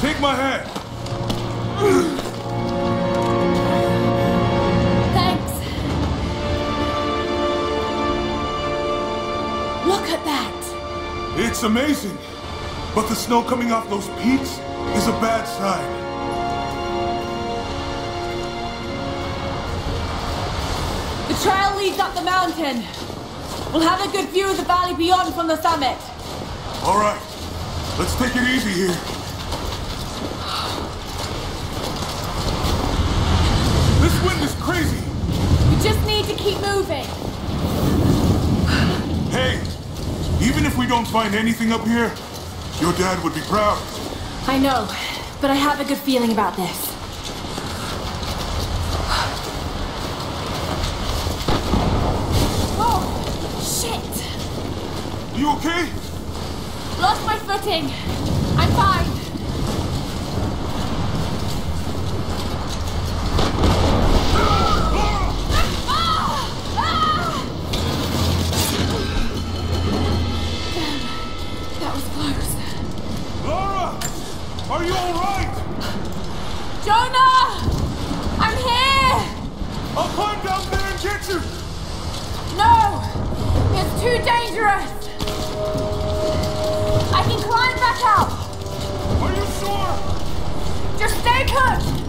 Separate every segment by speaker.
Speaker 1: Take my hand.
Speaker 2: Thanks. Look at that.
Speaker 1: It's amazing. But the snow coming off those peaks is a bad sign.
Speaker 2: The trail leads up the mountain. We'll have a good view of the valley beyond from the summit.
Speaker 1: All right. Let's take it easy here. This wind is crazy.
Speaker 2: We just need to keep moving.
Speaker 1: Hey, even if we don't find anything up here, your dad would be proud.
Speaker 2: I know, but I have a good feeling about this. Oh, shit!
Speaker 1: You okay?
Speaker 2: Lost my footing. I'm fine.
Speaker 1: You alright?
Speaker 2: Jonah! I'm here!
Speaker 1: I'll climb down there and get you!
Speaker 2: No! It's too dangerous! I can climb back up!
Speaker 1: Are you sure?
Speaker 2: Just stay put!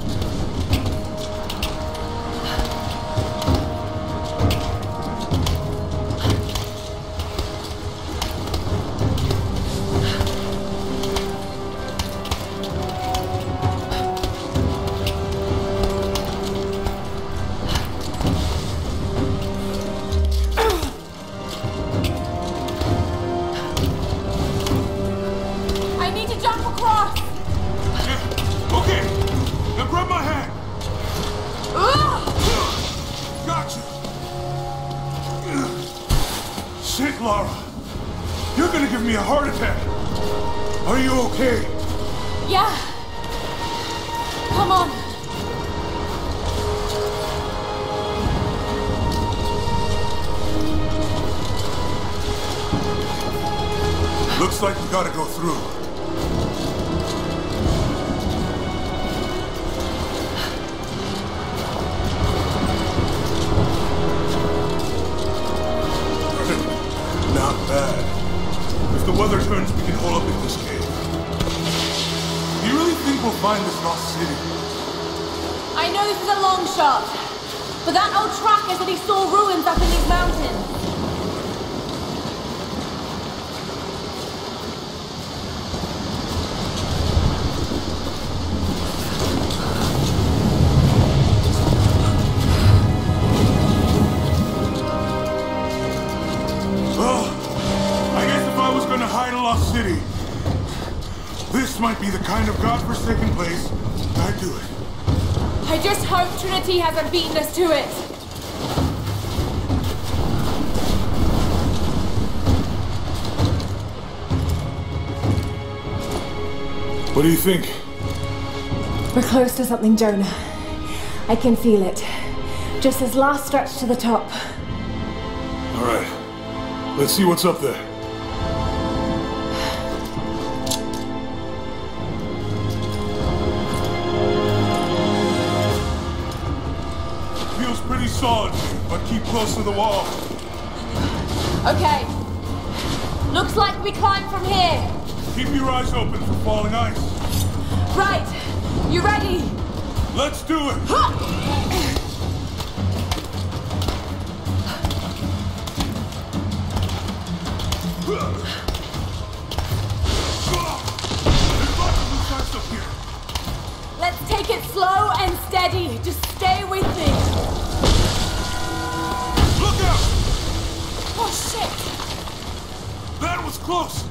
Speaker 1: Like we gotta go through. Not bad. If the weather turns, we can hold up in this cave. Do you really think we'll find this lost city?
Speaker 2: I know this is a long shot, but that old tracker said he saw ruins up in these mountains.
Speaker 1: lost city. This might be the kind of godforsaken place I'd do it.
Speaker 2: I just hope Trinity hasn't beaten us to it.
Speaker 1: What do you think?
Speaker 2: We're close to something, Jonah. I can feel it. Just this last stretch to the top.
Speaker 1: All right. Let's see what's up there. close to the wall.
Speaker 2: Okay. Looks like we climb from here.
Speaker 1: Keep your eyes open for falling ice.
Speaker 2: Right. You ready?
Speaker 1: Let's do it. Ha!
Speaker 2: Let's take it slow and steady. Just stay with me. Oh, shit!
Speaker 1: That was close!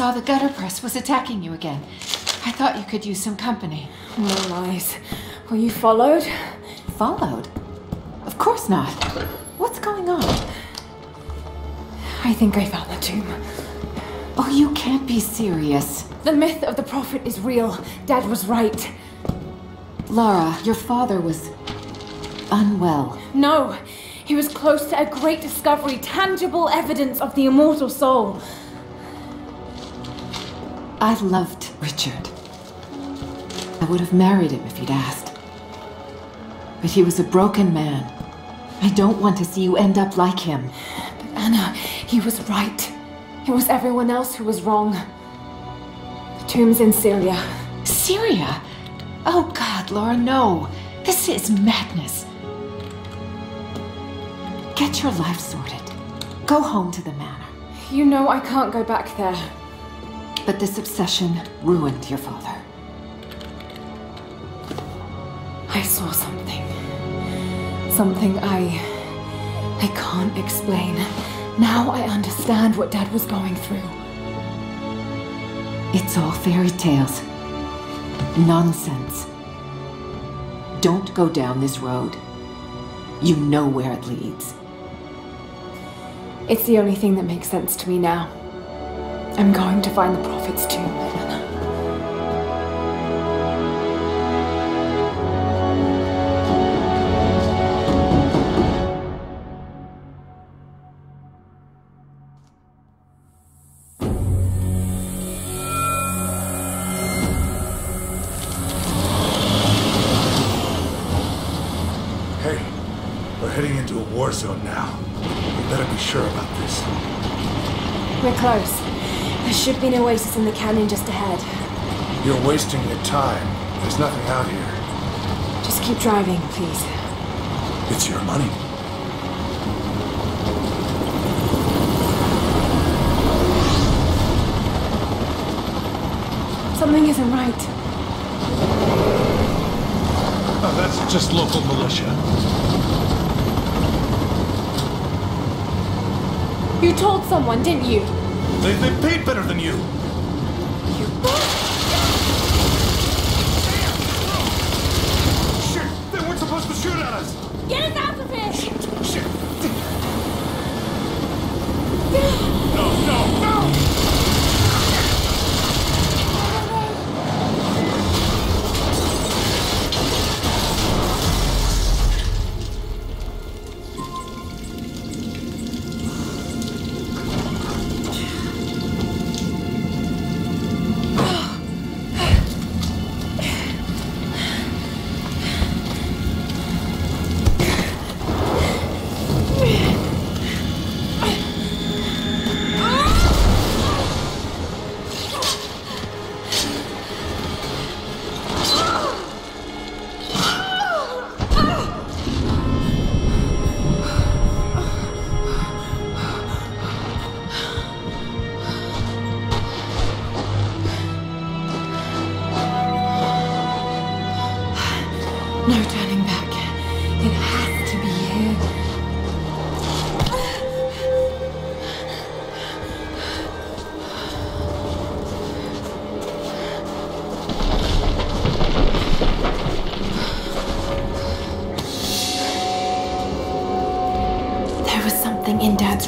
Speaker 3: Saw the gutter press was attacking you again. I thought you could use some company.
Speaker 2: No lies. Were you followed?
Speaker 3: Followed? Of course not. What's going on?
Speaker 2: I think I found the tomb.
Speaker 3: Oh, you can't be serious.
Speaker 2: The myth of the prophet is real. Dad was right.
Speaker 3: Lara, your father was unwell.
Speaker 2: No, he was close to a great discovery, tangible evidence of the immortal soul.
Speaker 3: I loved Richard. I would have married him if he'd asked. But he was a broken man. I don't want to see you end up like him.
Speaker 2: But Anna, he was right. It was everyone else who was wrong. The tomb's in Syria.
Speaker 3: Syria? Oh God, Lara, no. This is madness. Get your life sorted. Go home to the manor.
Speaker 2: You know I can't go back there.
Speaker 3: But this obsession ruined your father.
Speaker 2: I saw something. Something I. I can't explain. Now I understand what Dad was going through.
Speaker 3: It's all fairy tales. Nonsense. Don't go down this road. You know where it leads.
Speaker 2: It's the only thing that makes sense to me now. I'm going to find the Prophet's tomb, Anna.
Speaker 1: Hey, we're heading into a war zone now. We better be sure about this.
Speaker 2: We're close. There should be an oasis in the canyon just ahead.
Speaker 1: You're wasting your time. There's nothing out here.
Speaker 2: Just keep driving, please.
Speaker 1: It's your money.
Speaker 2: Something isn't right.
Speaker 1: Oh, that's just local militia.
Speaker 2: You told someone, didn't you?
Speaker 1: They, they paid better than you.
Speaker 2: You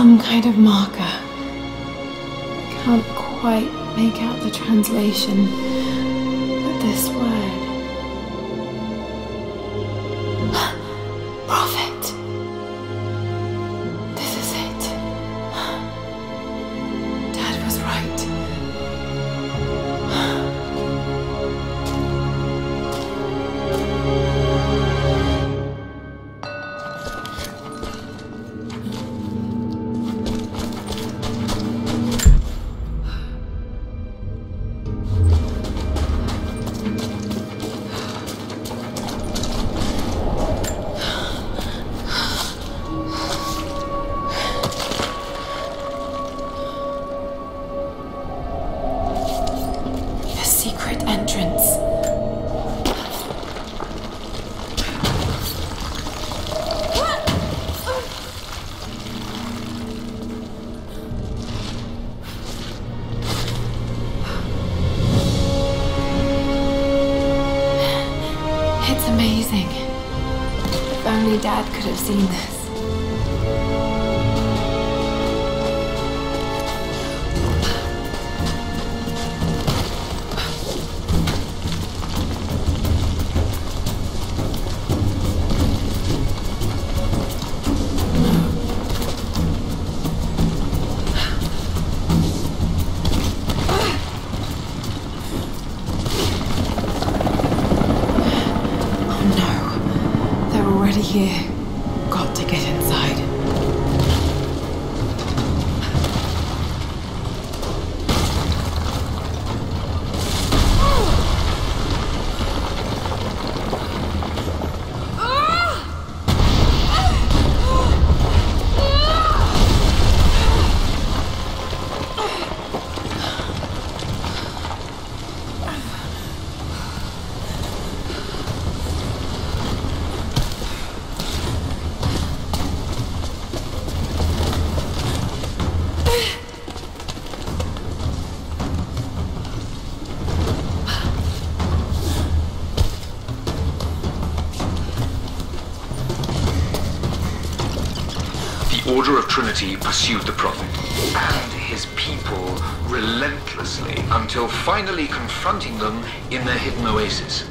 Speaker 2: Some kind of marker. I can't quite make out the translation, but this word. Dad
Speaker 4: Order of Trinity pursued the Prophet, and his people relentlessly until finally confronting them in their hidden oasis.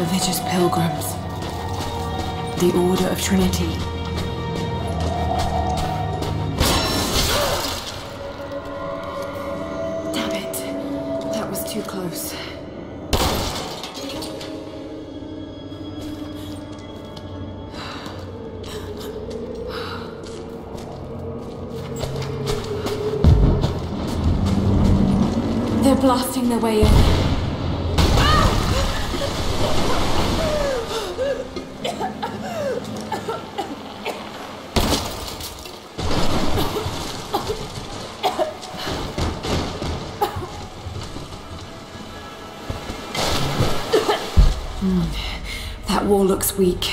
Speaker 2: Religious pilgrims. The Order of Trinity. Damn it. That was too close. They're blasting their way in. Weak.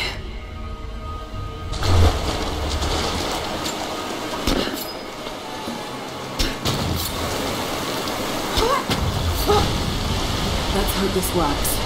Speaker 2: Let's hope this works.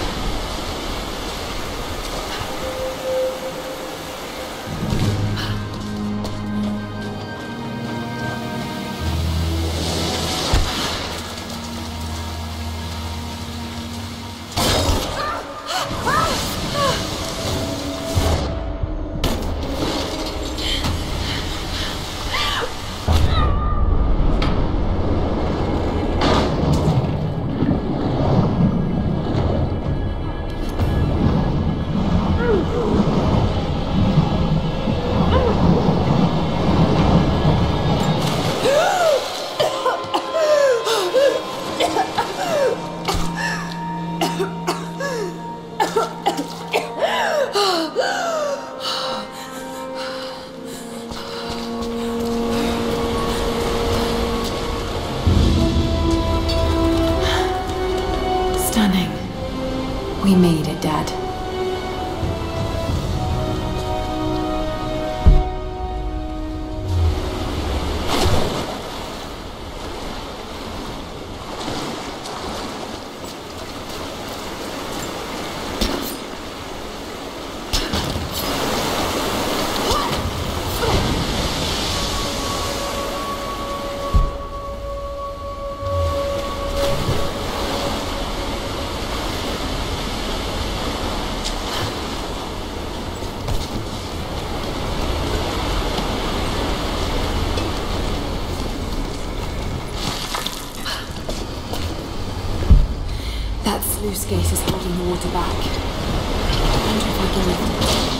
Speaker 2: Sluice gate is holding the water back. I wonder if I can lift it.